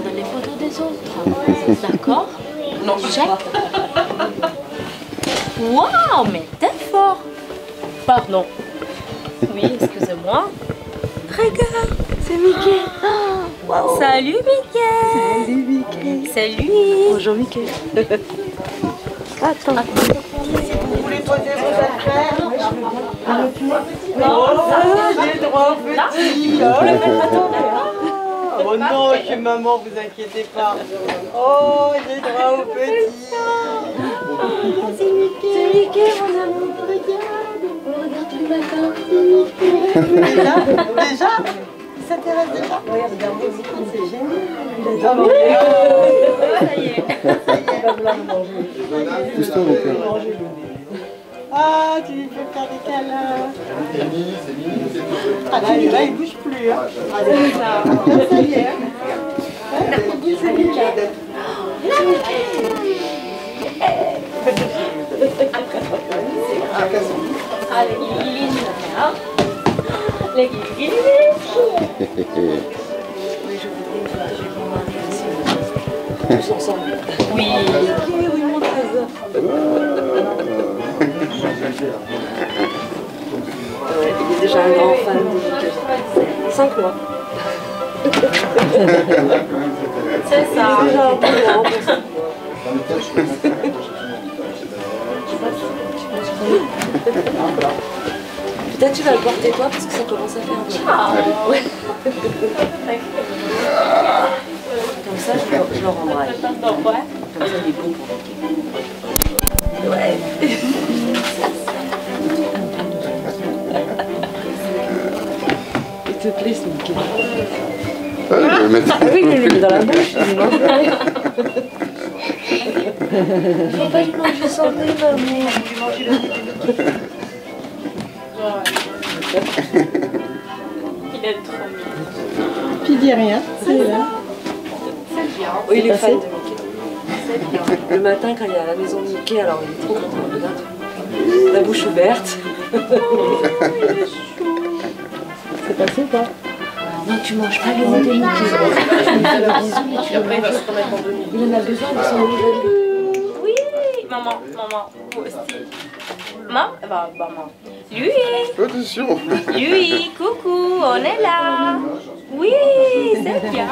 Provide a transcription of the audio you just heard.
les autres. D'accord Non, Check. Waouh, mais t'es fort. Pardon. Oui, excusez-moi. Regarde, c'est Mickey. Salut Mickey. Salut Mickey. Salut. Bonjour Mickey. Attends. Vous voulez poser vos affaires? Oh, j'ai le droit au petit. Oh non, chez maman, vous inquiétez pas. Oh, j'ai le droit au petit. C'est Mickey, mon amour. Regarde. On regarde tous les matins. Déjà Déjà Il s'intéresse déjà Oui, regarde, c'est génial. Oui. Ça y est. Il va vouloir manger. Pousse-toi, mon cœur. Ah, tu lui fais faire des câlins. Ah, là, là, il bouge plus. Hein. Ah, ça. ça y est. hein. Ouais, c'est Mickey. Allez, Guigui, hein Les. Tous ensemble. Oui. Mickey, oui, mon trésor. Ouais, il est déjà un grand fan de. 5 mois. C'est ça. Déjà un. Peut-être tu vas le porter toi parce que ça commence à faire. Ah. Ouais. Comme ça, je le, je le. Ouais. Comme ça, il est bon pour Il te plaît ce Mickey Ah, je vais mettre. Ah oui, il le met dans la bouche. il mange. Faut pas lui manger son nez, maman. Il est trop mignon. Puis dis rien? C'est là. Oui, il est fan de Mickey. Le matin, quand il est à la maison de Mickey, alors il est trop content. La bouche ouverte. C'est passé ou pas Non, tu manges pas le nez de Après, il va manges. se remettre en demi. Il en a besoin de son nouvelle. Oui, maman, maman, vous aussi. Maman, bah, maman. Lui, Attention. lui, coucou, on est là. Oui, c'est bien.